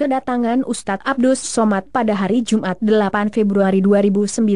Kedatangan Ustadz Abdus Somad pada hari Jumat 8 Februari 2019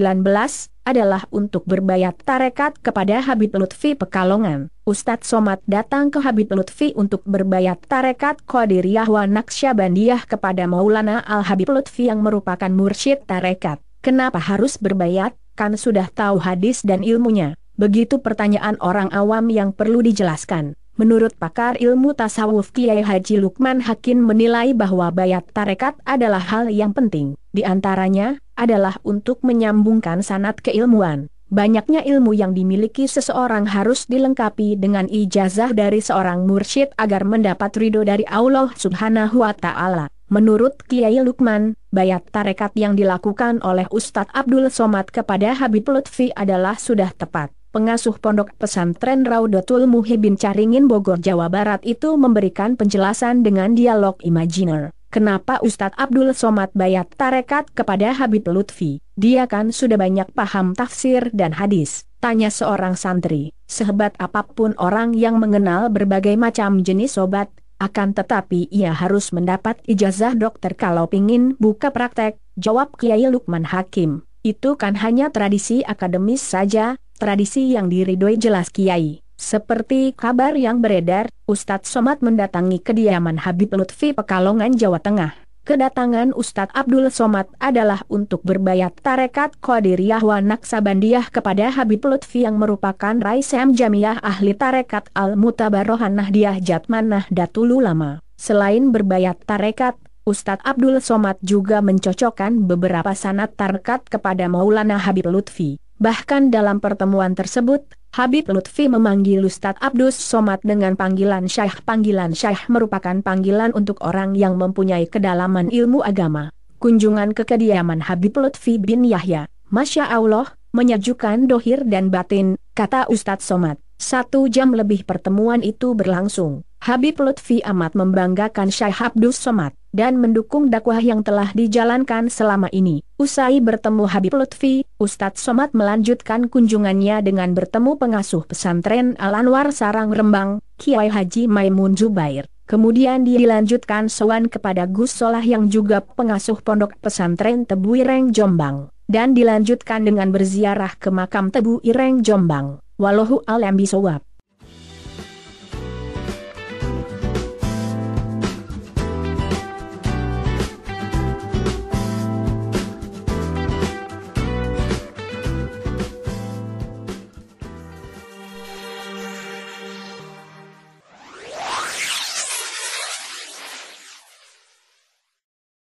adalah untuk berbayat tarekat kepada Habib Lutfi Pekalongan. Ustadz Somad datang ke Habib Lutfi untuk berbayat tarekat Qadiriyah wa Naqsyabandiyah kepada Maulana Al-Habib Lutfi yang merupakan mursyid tarekat. Kenapa harus berbayat? Kan sudah tahu hadis dan ilmunya. Begitu pertanyaan orang awam yang perlu dijelaskan. Menurut pakar ilmu tasawuf Kiai Haji Lukman Hakim menilai bahwa bayat tarekat adalah hal yang penting. Di antaranya, adalah untuk menyambungkan sanat keilmuan. Banyaknya ilmu yang dimiliki seseorang harus dilengkapi dengan ijazah dari seorang mursyid agar mendapat ridho dari Allah subhanahu wa ta'ala. Menurut Kiai Lukman, bayat tarekat yang dilakukan oleh Ustadz Abdul Somad kepada Habib Lutfi adalah sudah tepat pengasuh pondok pesantren Raudatul Muhibin Caringin Bogor Jawa Barat itu memberikan penjelasan dengan dialog imajiner. Kenapa Ustadz Abdul Somad bayat tarekat kepada Habib Lutfi? Dia kan sudah banyak paham tafsir dan hadis. Tanya seorang santri, sehebat apa pun orang yang mengenal berbagai macam jenis obat, akan tetapi ia harus mendapat ijazah dokter kalau ingin buka praktek, jawab Kiai Lukman Hakim. Itu kan hanya tradisi akademis saja, tradisi yang diridhoi jelas Kiai. Seperti kabar yang beredar, Ustadz Somad mendatangi kediaman Habib Lutfi Pekalongan Jawa Tengah. Kedatangan Ustadz Abdul Somad adalah untuk berbayat tarekat Qadiriyah wa Naksabandiyah kepada Habib Lutfi yang merupakan Raisam Jamiah ahli tarekat Al-Mutabarohan Nahdiyah Jatman Nahdlatul Ulama. Selain berbayat tarekat, Ustadz Abdul Somad juga mencocokkan beberapa sanat tarekat kepada Maulana Habib Lutfi. Bahkan dalam pertemuan tersebut, Habib Lutfi memanggil Ustadz Abdus Somad dengan panggilan Syekh. Panggilan Syekh merupakan panggilan untuk orang yang mempunyai kedalaman ilmu agama. Kunjungan ke kediaman Habib Lutfi bin Yahya, Masya Allah, menyejukkan dohir dan batin, kata Ustadz Somad. Satu jam lebih pertemuan itu berlangsung. Habib Lutfi amat membanggakan Syekh Abdus Somad dan mendukung dakwah yang telah dijalankan selama ini. Usai bertemu Habib Lutfi, Ustadz Somad melanjutkan kunjungannya dengan bertemu pengasuh pesantren Al-Anwar Sarang Rembang, Kiai Haji Maimun Zubair. Kemudian dilanjutkan sowan kepada Gus Solah yang juga pengasuh pondok pesantren Tebu Ireng Jombang. Dan dilanjutkan dengan berziarah ke makam Tebu Ireng Jombang. Wallahu alam bisawab.